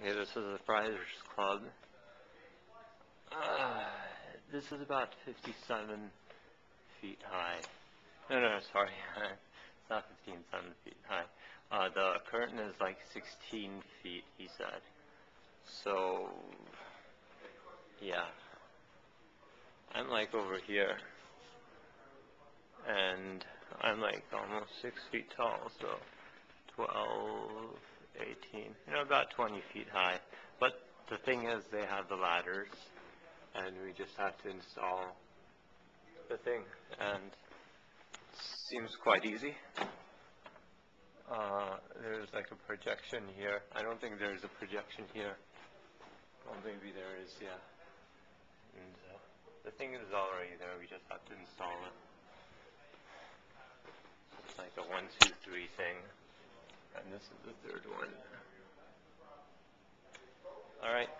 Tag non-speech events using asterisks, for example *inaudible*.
Okay, this is the Friars Club. Uh, this is about 57 feet high. No, no, sorry. *laughs* it's not 15, 7 feet high. Uh, the curtain is like 16 feet, he said. So, yeah. I'm like over here. And I'm like almost 6 feet tall, so 12, 18, you know, about 20 feet high. But the thing is, they have the ladders, and we just have to install the thing, and it seems quite easy. Uh, there's like a projection here. I don't think there's a projection here. Well, maybe there is, yeah. And uh, the thing is already there. We just have to install it. It's like a one, two, three thing. And this is the third one. All right.